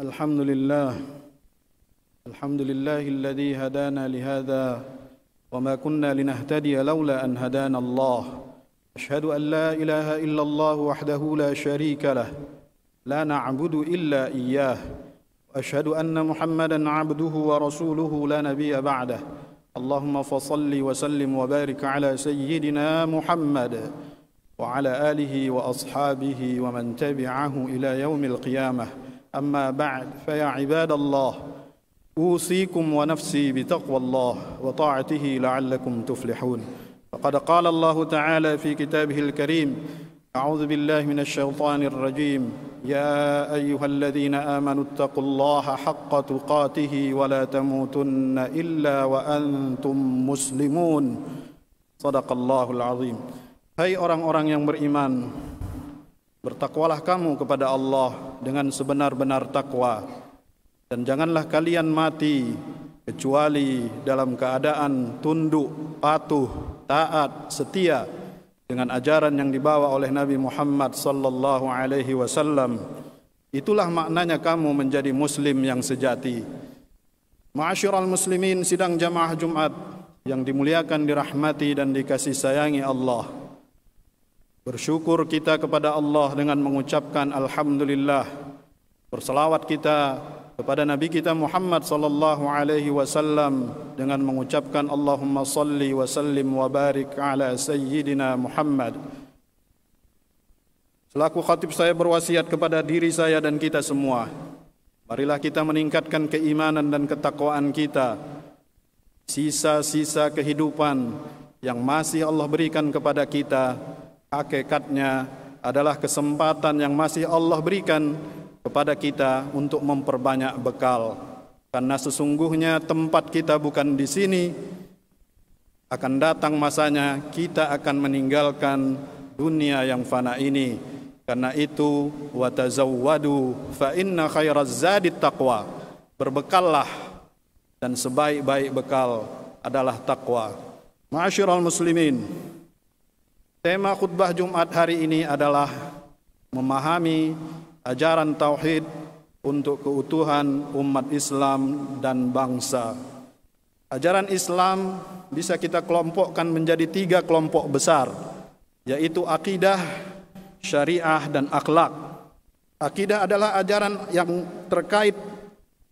الحمد لله الحمد لله الذي هدانا لهذا وما كنا لنهتدي لولا أن هدانا الله. أشهد أن لا إله إلا الله وحده لا شريك له لا نعبد إلا إياه. وأشهد أن محمدا عبده ورسوله لا نبي بعده. اللهم فصل وسلم وبارك على سيدنا محمد وعلى آله وأصحابه ومن تبعه إلى يوم القيامة. أما بعد فيا عباد الله أوصيكم ونفسي بتقوى الله وطاعته لعلكم تفلحون. فقد قال الله تعالى في كتابه الكريم أعوذ بالله من الشيطان الرجيم. يا أيها الذين آمنوا اتقوا الله حق تقاته ولا تموتن إلا وأنتم مسلمون. صدق الله العظيم. Hai orang-orang yang beriman Bertakwalah kamu kepada Allah dengan sebenar-benar takwa dan janganlah kalian mati kecuali dalam keadaan tunduk, patuh, taat, setia dengan ajaran yang dibawa oleh Nabi Muhammad sallallahu alaihi wasallam. Itulah maknanya kamu menjadi muslim yang sejati. Ma'asyiral muslimin sidang jamaah Jumat yang dimuliakan dirahmati dan dikasih sayangi Allah. Bersyukur kita kepada Allah dengan mengucapkan alhamdulillah. Berselawat kita kepada Nabi kita Muhammad sallallahu alaihi wasallam dengan mengucapkan Allahumma salli wa sallim wa barik ala sayyidina Muhammad. Selaku khatib saya berwasiat kepada diri saya dan kita semua. Marilah kita meningkatkan keimanan dan ketakwaan kita. Sisa-sisa kehidupan yang masih Allah berikan kepada kita hakikatnya adalah kesempatan yang masih Allah berikan kepada kita untuk memperbanyak bekal. Karena sesungguhnya tempat kita bukan di sini, akan datang masanya kita akan meninggalkan dunia yang fana ini. Karena itu watazawwadu fa inna khairaz taqwa. Berbekallah dan sebaik-baik bekal adalah takwa. Ma'asyiral muslimin, Tema khutbah Jumat hari ini adalah memahami ajaran tauhid untuk keutuhan umat Islam dan bangsa. Ajaran Islam bisa kita kelompokkan menjadi tiga kelompok besar, yaitu akidah, syariah, dan akhlak. Akidah adalah ajaran yang terkait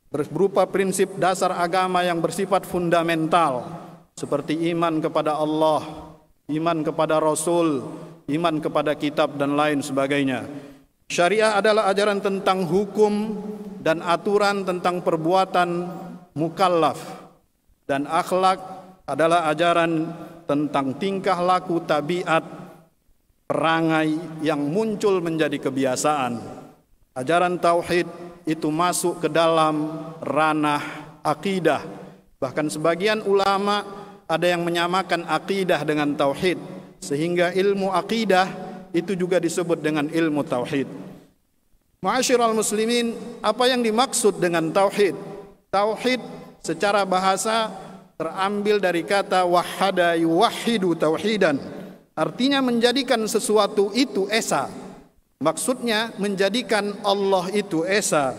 berupa prinsip dasar agama yang bersifat fundamental, seperti iman kepada Allah, iman kepada Rasul, iman kepada kitab dan lain sebagainya. Syariah adalah ajaran tentang hukum dan aturan tentang perbuatan mukallaf dan akhlak adalah ajaran tentang tingkah laku tabiat perangai yang muncul menjadi kebiasaan. Ajaran tauhid itu masuk ke dalam ranah akidah. Bahkan sebagian ulama ada yang menyamakan akidah dengan tauhid sehingga ilmu akidah itu juga disebut dengan ilmu tauhid. Ma'asyiral muslimin, apa yang dimaksud dengan tauhid? Tauhid secara bahasa terambil dari kata wahada yuwahhidu tauhidan. Artinya menjadikan sesuatu itu esa. Maksudnya menjadikan Allah itu esa.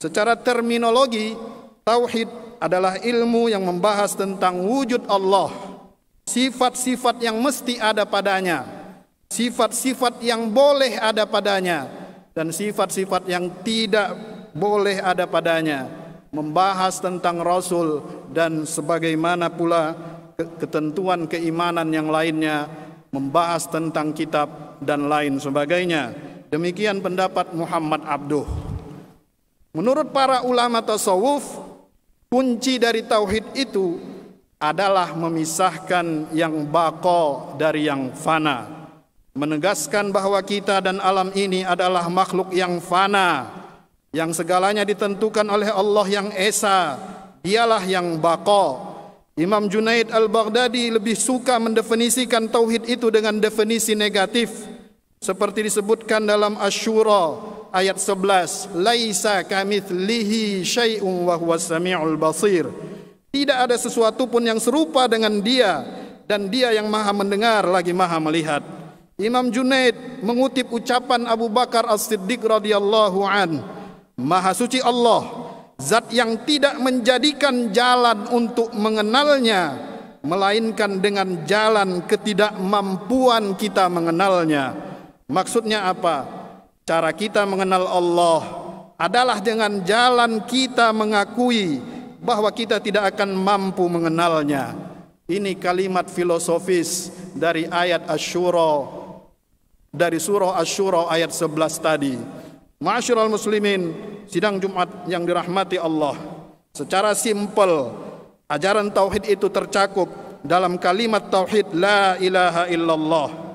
Secara terminologi, tauhid adalah ilmu yang membahas tentang wujud Allah, sifat-sifat yang mesti ada padanya, sifat-sifat yang boleh ada padanya, dan sifat-sifat yang tidak boleh ada padanya. Membahas tentang Rasul dan sebagaimana pula ketentuan keimanan yang lainnya, membahas tentang kitab dan lain sebagainya. Demikian pendapat Muhammad Abduh. Menurut para ulama tasawuf, Kunci dari tauhid itu adalah memisahkan yang bako dari yang fana. Menegaskan bahwa kita dan alam ini adalah makhluk yang fana. Yang segalanya ditentukan oleh Allah yang Esa. Dialah yang bako. Imam Junaid al-Baghdadi lebih suka mendefinisikan tauhid itu dengan definisi negatif. Seperti disebutkan dalam Ashura ayat 11 laisa kamitslihi syai'un wa huwas samiul basir tidak ada sesuatu pun yang serupa dengan dia dan dia yang maha mendengar lagi maha melihat Imam Junaid mengutip ucapan Abu Bakar As-Siddiq radhiyallahu an Maha suci Allah, zat yang tidak menjadikan jalan untuk mengenalnya, melainkan dengan jalan ketidakmampuan kita mengenalnya. Maksudnya apa? Cara kita mengenal Allah adalah dengan jalan kita mengakui bahwa kita tidak akan mampu mengenalnya. Ini kalimat filosofis dari ayat Asyura dari surah Asyura ayat 11 tadi. Ma'asyiral muslimin, sidang Jumat yang dirahmati Allah. Secara simpel, ajaran tauhid itu tercakup dalam kalimat tauhid la ilaha illallah.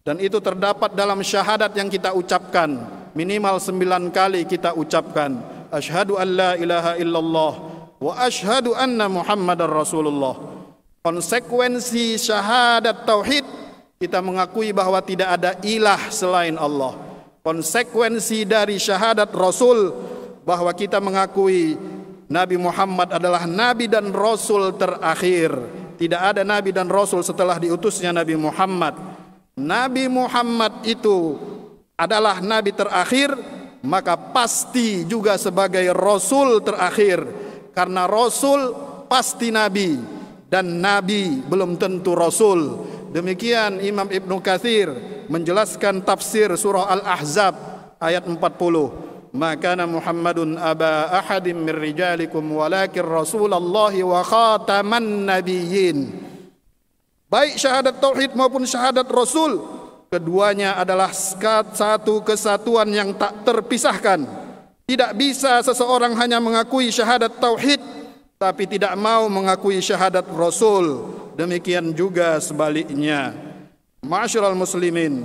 Dan itu terdapat dalam syahadat yang kita ucapkan. Minimal sembilan kali kita ucapkan. Ashadu an la ilaha illallah. Wa ashadu anna muhammadar rasulullah. Konsekuensi syahadat tauhid kita mengakui bahwa tidak ada ilah selain Allah konsekuensi dari syahadat Rasul bahwa kita mengakui Nabi Muhammad adalah nabi dan rasul terakhir. Tidak ada nabi dan rasul setelah diutusnya Nabi Muhammad. Nabi Muhammad itu adalah nabi terakhir, maka pasti juga sebagai rasul terakhir. Karena rasul pasti nabi dan nabi belum tentu rasul. Demikian Imam Ibnu Katsir menjelaskan tafsir surah Al-Ahzab ayat 40. Maka Muhammadun aba ahadim min rijalikum walakin Rasulullah wa khataman nabiyyin. Baik syahadat tauhid maupun syahadat rasul, keduanya adalah satu kesatuan yang tak terpisahkan. Tidak bisa seseorang hanya mengakui syahadat tauhid tapi tidak mau mengakui syahadat rasul Demikian juga sebaliknya. Masyarul muslimin,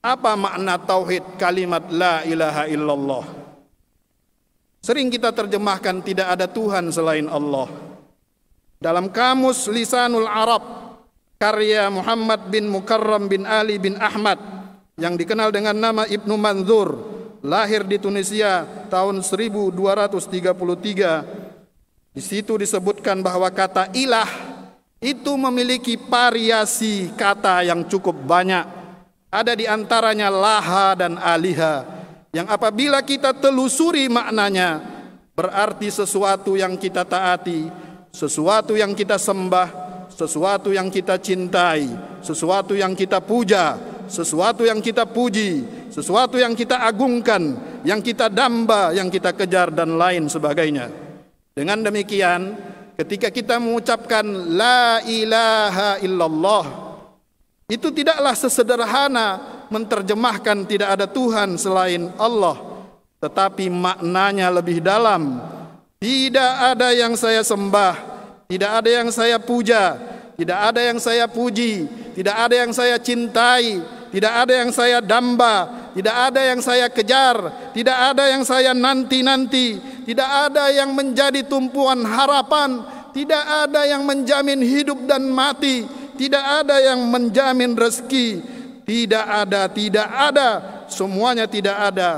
apa makna tauhid kalimat la ilaha illallah? Sering kita terjemahkan tidak ada Tuhan selain Allah. Dalam kamus Lisanul Arab karya Muhammad bin Mukarram bin Ali bin Ahmad yang dikenal dengan nama Ibnu Manzur lahir di Tunisia tahun 1233 di situ disebutkan bahwa kata ilah itu memiliki variasi kata yang cukup banyak. Ada di antaranya laha dan aliha yang apabila kita telusuri maknanya berarti sesuatu yang kita taati, sesuatu yang kita sembah, sesuatu yang kita cintai, sesuatu yang kita puja, sesuatu yang kita puji, sesuatu yang kita agungkan, yang kita damba, yang kita kejar dan lain sebagainya. Dengan demikian, ketika kita mengucapkan la ilaha illallah itu tidaklah sesederhana menerjemahkan tidak ada Tuhan selain Allah tetapi maknanya lebih dalam tidak ada yang saya sembah tidak ada yang saya puja tidak ada yang saya puji tidak ada yang saya cintai tidak ada yang saya damba tidak ada yang saya kejar tidak ada yang saya nanti-nanti tidak ada yang menjadi tumpuan harapan, tidak ada yang menjamin hidup dan mati, tidak ada yang menjamin rezeki, tidak ada, tidak ada, semuanya tidak ada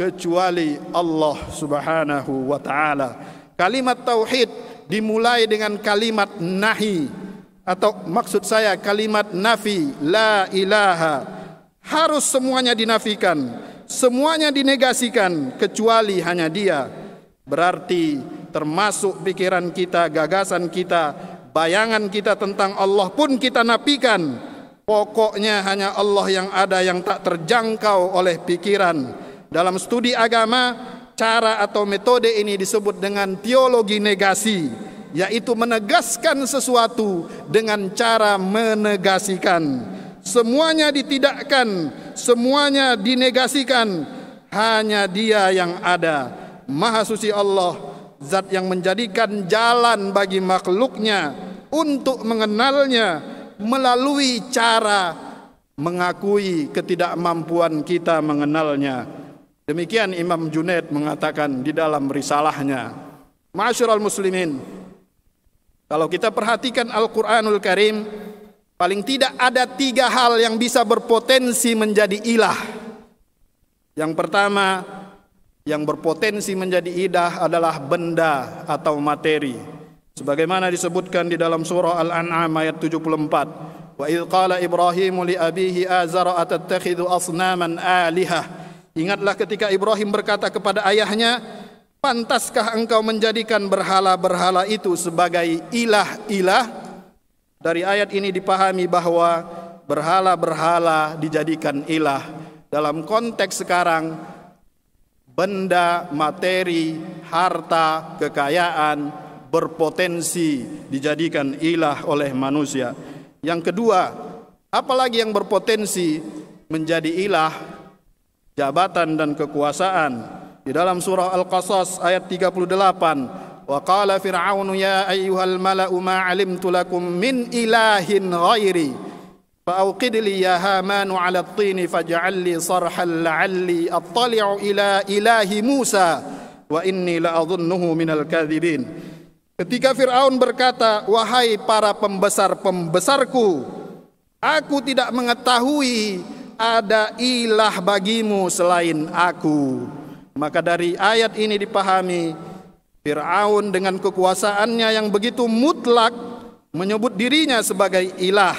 kecuali Allah Subhanahu wa taala. Kalimat tauhid dimulai dengan kalimat nahi atau maksud saya kalimat nafi la ilaha harus semuanya dinafikan semuanya dinegasikan kecuali hanya dia Berarti termasuk pikiran kita, gagasan kita, bayangan kita tentang Allah pun kita napikan. Pokoknya hanya Allah yang ada yang tak terjangkau oleh pikiran. Dalam studi agama, cara atau metode ini disebut dengan teologi negasi, yaitu menegaskan sesuatu dengan cara menegasikan. Semuanya ditidakkan, semuanya dinegasikan, hanya Dia yang ada Maha suci Allah, zat yang menjadikan jalan bagi makhluknya untuk mengenalnya melalui cara mengakui ketidakmampuan kita mengenalnya. Demikian Imam Junaid mengatakan di dalam risalahnya. Masyurul muslimin, kalau kita perhatikan Al-Quranul Karim, paling tidak ada tiga hal yang bisa berpotensi menjadi ilah. Yang pertama, yang berpotensi menjadi idah adalah benda atau materi. Sebagaimana disebutkan di dalam surah Al-An'am ayat 74. Wa idh qala Ibrahim li abihi azara atattakhidhu asnaman alihah Ingatlah ketika Ibrahim berkata kepada ayahnya, Pantaskah engkau menjadikan berhala-berhala itu sebagai ilah-ilah? Dari ayat ini dipahami bahwa berhala-berhala dijadikan ilah. Dalam konteks sekarang, benda, materi, harta, kekayaan berpotensi dijadikan ilah oleh manusia. Yang kedua, apalagi yang berpotensi menjadi ilah, jabatan dan kekuasaan. Di dalam surah Al-Qasas ayat 38, wa qala Fir'aunu ya ayyuhal mala'u ma 'alimtu lakum min ilahin ghairi fa'awqid li ya haman 'ala at-tin faj'al li sarhan la'alli attali'u ila ilahi Musa wa inni la'adhunnuhu minal kadhibin. Ketika Firaun berkata, "Wahai para pembesar-pembesarku, aku tidak mengetahui ada ilah bagimu selain aku. Maka dari ayat ini dipahami Fir'aun dengan kekuasaannya yang begitu mutlak menyebut dirinya sebagai ilah.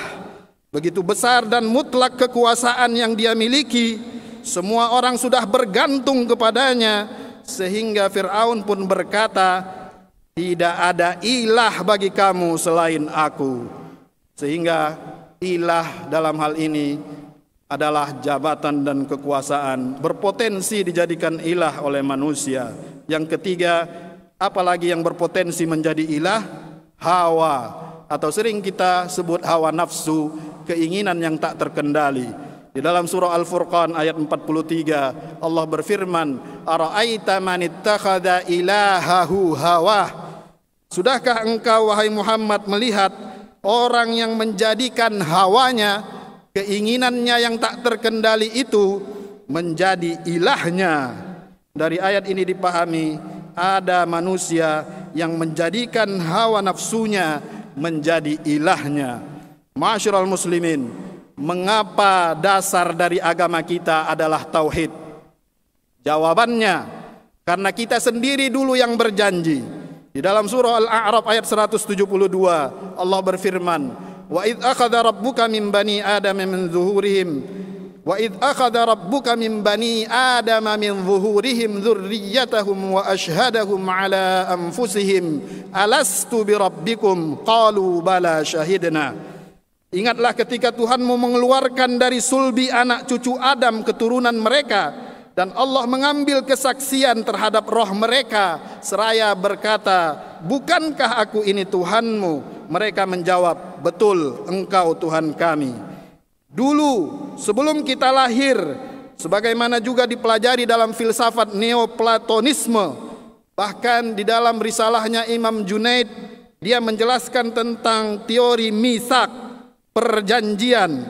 Begitu besar dan mutlak kekuasaan yang dia miliki, semua orang sudah bergantung kepadanya sehingga Firaun pun berkata, "Tidak ada ilah bagi kamu selain aku." Sehingga ilah dalam hal ini adalah jabatan dan kekuasaan berpotensi dijadikan ilah oleh manusia. Yang ketiga, apalagi yang berpotensi menjadi ilah, hawa atau sering kita sebut hawa nafsu, keinginan yang tak terkendali. Di dalam surah Al-Furqan ayat 43 Allah berfirman, "Ara'aita man ittakhadha ilahahu hawa?" Sudahkah engkau wahai Muhammad melihat orang yang menjadikan hawanya keinginannya yang tak terkendali itu menjadi ilahnya. Dari ayat ini dipahami ada manusia yang menjadikan hawa nafsunya menjadi ilahnya. Masyurul muslimin, mengapa dasar dari agama kita adalah tauhid? Jawabannya, karena kita sendiri dulu yang berjanji. Di dalam surah Al-A'raf ayat 172, Allah berfirman, wa id akhadha rabbuka min bani adama min zuhurihim. Wa id akhadha rabbuka min bani adama min zuhurihim dzurriyyatahum wa ashhadahum ala anfusihim. Alastu bi rabbikum? Qalu bala shahidna. Ingatlah ketika Tuhanmu mengeluarkan dari sulbi anak cucu Adam keturunan mereka dan Allah mengambil kesaksian terhadap roh mereka seraya berkata, "Bukankah aku ini Tuhanmu?" Mereka menjawab, "Betul, Engkau Tuhan kami." Dulu, sebelum kita lahir, sebagaimana juga dipelajari dalam filsafat Neoplatonisme, bahkan di dalam risalahnya Imam Junaid, dia menjelaskan tentang teori misak, perjanjian.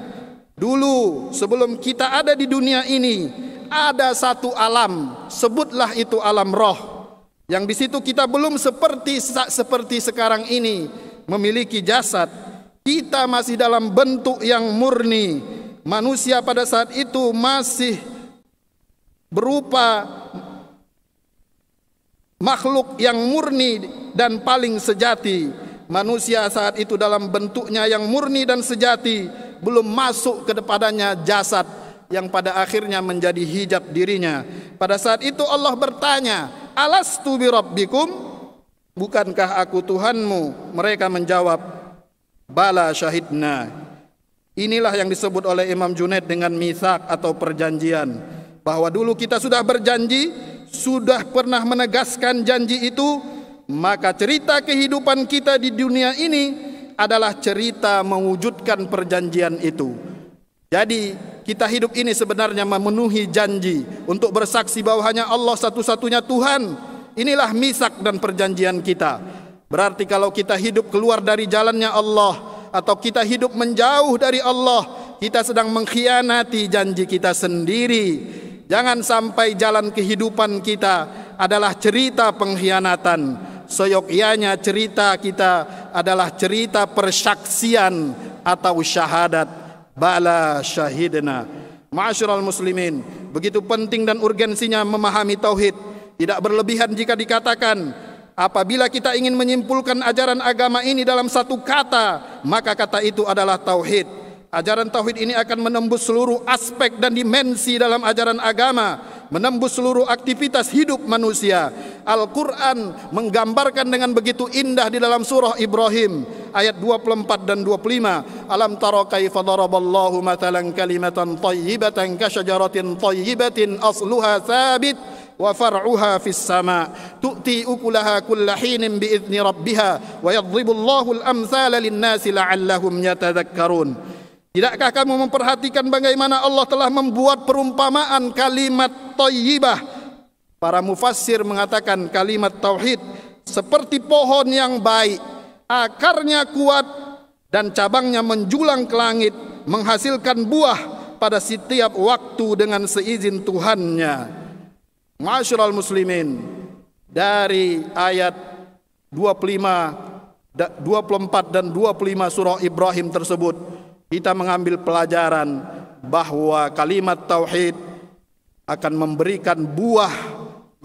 Dulu, sebelum kita ada di dunia ini, ada satu alam, sebutlah itu alam roh. Yang di situ kita belum seperti seperti sekarang ini, memiliki jasad, kita masih dalam bentuk yang murni. Manusia pada saat itu masih berupa makhluk yang murni dan paling sejati. Manusia saat itu dalam bentuknya yang murni dan sejati belum masuk ke depannya jasad yang pada akhirnya menjadi hijab dirinya. Pada saat itu Allah bertanya, "Alastu bi rabbikum?" Bukankah aku Tuhanmu? Mereka menjawab, Bala syahidna. Inilah yang disebut oleh Imam Junaid dengan misak atau perjanjian. Bahwa dulu kita sudah berjanji, sudah pernah menegaskan janji itu, maka cerita kehidupan kita di dunia ini adalah cerita mewujudkan perjanjian itu. Jadi kita hidup ini sebenarnya memenuhi janji untuk bersaksi bahwa hanya Allah satu-satunya Tuhan Inilah misak dan perjanjian kita. Berarti kalau kita hidup keluar dari jalannya Allah atau kita hidup menjauh dari Allah, kita sedang mengkhianati janji kita sendiri. Jangan sampai jalan kehidupan kita adalah cerita pengkhianatan. Seyogyanya cerita kita adalah cerita persaksian atau syahadat. Bala syahidna. Ma'asyiral muslimin, begitu penting dan urgensinya memahami tauhid tidak berlebihan jika dikatakan apabila kita ingin menyimpulkan ajaran agama ini dalam satu kata, maka kata itu adalah tauhid. Ajaran tauhid ini akan menembus seluruh aspek dan dimensi dalam ajaran agama menembus seluruh aktivitas hidup manusia. Al-Quran menggambarkan dengan begitu indah di dalam surah Ibrahim ayat 24 dan 25. Alam tara kaifa daraballahu matalan kalimatan tayyibatan kasyajaratin tayyibatin asluha thabit wa far'uha fis sama tu'ti ukulaha kulla hinin bi idzni rabbiha wa yadribu Allahu al-amthala lin-nasi la'allahum yatadhakkarun Tidakkah kamu memperhatikan bagaimana Allah telah membuat perumpamaan kalimat thayyibah Para mufassir mengatakan kalimat tauhid seperti pohon yang baik akarnya kuat dan cabangnya menjulang ke langit menghasilkan buah pada setiap waktu dengan seizin Tuhannya. Masyarul muslimin dari ayat 25 24 dan 25 surah Ibrahim tersebut kita mengambil pelajaran bahwa kalimat tauhid akan memberikan buah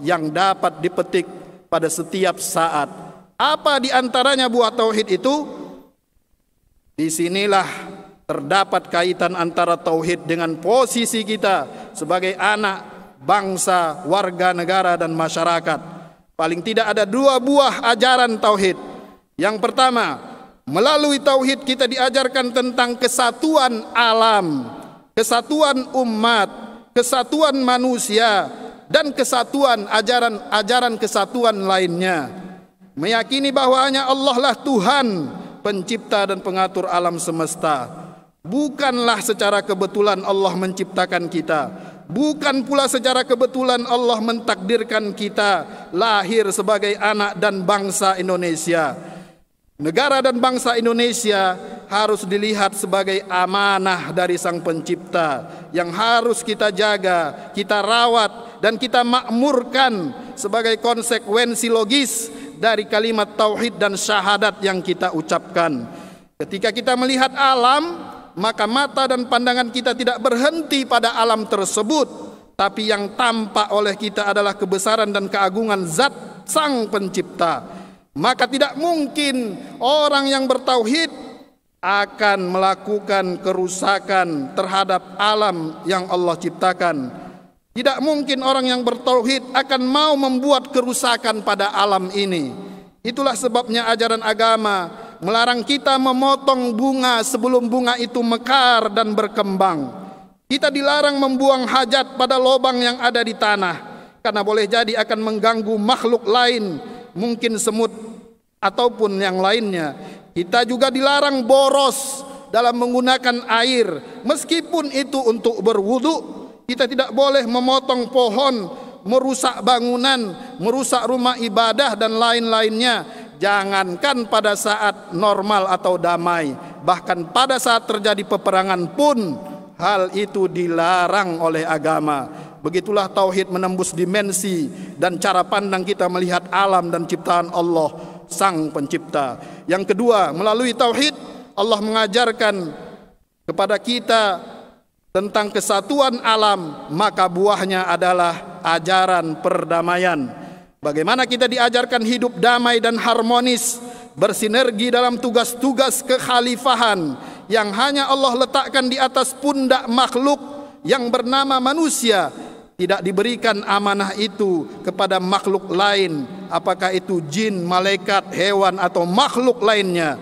yang dapat dipetik pada setiap saat. Apa di antaranya buah tauhid itu? Di sinilah terdapat kaitan antara tauhid dengan posisi kita sebagai anak bangsa, warga negara dan masyarakat. Paling tidak ada dua buah ajaran tauhid. Yang pertama, melalui tauhid kita diajarkan tentang kesatuan alam, kesatuan umat, kesatuan manusia dan kesatuan ajaran-ajaran kesatuan lainnya. Meyakini bahwa hanya Allah lah Tuhan, pencipta dan pengatur alam semesta. Bukanlah secara kebetulan Allah menciptakan kita, Bukan pula secara kebetulan Allah mentakdirkan kita lahir sebagai anak dan bangsa Indonesia. Negara dan bangsa Indonesia harus dilihat sebagai amanah dari Sang Pencipta yang harus kita jaga, kita rawat, dan kita makmurkan sebagai konsekuensi logis dari kalimat tauhid dan syahadat yang kita ucapkan. Ketika kita melihat alam, maka mata dan pandangan kita tidak berhenti pada alam tersebut, tapi yang tampak oleh kita adalah kebesaran dan keagungan zat Sang Pencipta. Maka tidak mungkin orang yang bertauhid akan melakukan kerusakan terhadap alam yang Allah ciptakan. Tidak mungkin orang yang bertauhid akan mau membuat kerusakan pada alam ini. Itulah sebabnya ajaran agama melarang kita memotong bunga sebelum bunga itu mekar dan berkembang. Kita dilarang membuang hajat pada lubang yang ada di tanah karena boleh jadi akan mengganggu makhluk lain, mungkin semut ataupun yang lainnya. Kita juga dilarang boros dalam menggunakan air meskipun itu untuk berwudu. Kita tidak boleh memotong pohon, merusak bangunan, merusak rumah ibadah dan lain-lainnya Jangankan pada saat normal atau damai, bahkan pada saat terjadi peperangan pun hal itu dilarang oleh agama. Begitulah tauhid menembus dimensi dan cara pandang kita melihat alam dan ciptaan Allah Sang Pencipta. Yang kedua, melalui tauhid Allah mengajarkan kepada kita tentang kesatuan alam, maka buahnya adalah ajaran perdamaian. Bagaimana kita diajarkan hidup damai dan harmonis, bersinergi dalam tugas-tugas kekhalifahan yang hanya Allah letakkan di atas pundak makhluk yang bernama manusia. Tidak diberikan amanah itu kepada makhluk lain, apakah itu jin, malaikat, hewan atau makhluk lainnya.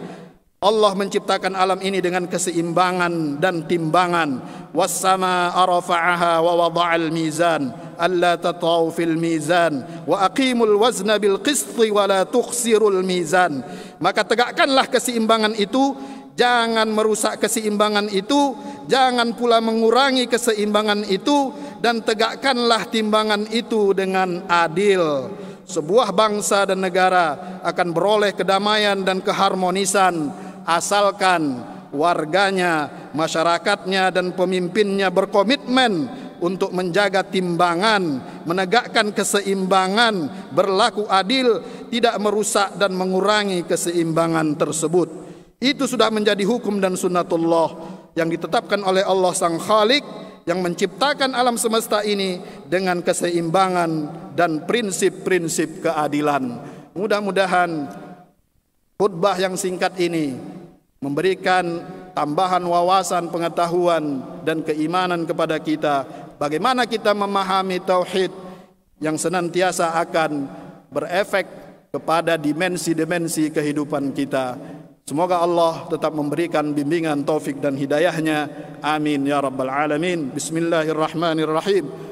Allah menciptakan alam ini dengan keseimbangan dan timbangan. Wassama arafa'aha wa wada'al mizan. Alla tatau fil mizan. Wa aqimul wazna bil qisti wa la tukhsirul mizan. Maka tegakkanlah keseimbangan itu. Jangan merusak keseimbangan itu. Jangan pula mengurangi keseimbangan itu. Dan tegakkanlah timbangan itu dengan adil. Sebuah bangsa dan negara akan beroleh kedamaian dan keharmonisan asalkan warganya, masyarakatnya dan pemimpinnya berkomitmen untuk menjaga timbangan, menegakkan keseimbangan, berlaku adil, tidak merusak dan mengurangi keseimbangan tersebut. Itu sudah menjadi hukum dan sunnatullah yang ditetapkan oleh Allah Sang Khalik yang menciptakan alam semesta ini dengan keseimbangan dan prinsip-prinsip keadilan. Mudah-mudahan khutbah yang singkat ini memberikan tambahan wawasan pengetahuan dan keimanan kepada kita bagaimana kita memahami tauhid yang senantiasa akan berefek kepada dimensi-dimensi kehidupan kita. Semoga Allah tetap memberikan bimbingan taufik dan hidayahnya. Amin ya rabbal alamin. Bismillahirrahmanirrahim.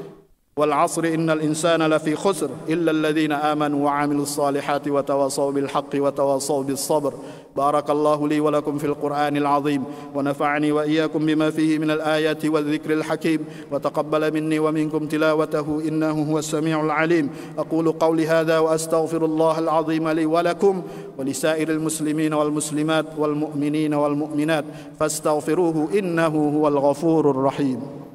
والعصر إن الإنسان لفي خسر إلا الذين آمنوا وعملوا الصالحات وتواصوا بالحق وتواصوا بالصبر. بارك الله لي ولكم في القرآن العظيم ونفعني وإياكم بما فيه من الآيات والذكر الحكيم. وتقبل مني ومنكم تلاوته إنه هو السميع العليم. أقول قولي هذا وأستغفر الله العظيم لي ولكم ولسائر المسلمين والمسلمات والمؤمنين والمؤمنات. فاستغفروه إنه هو الغفور الرحيم.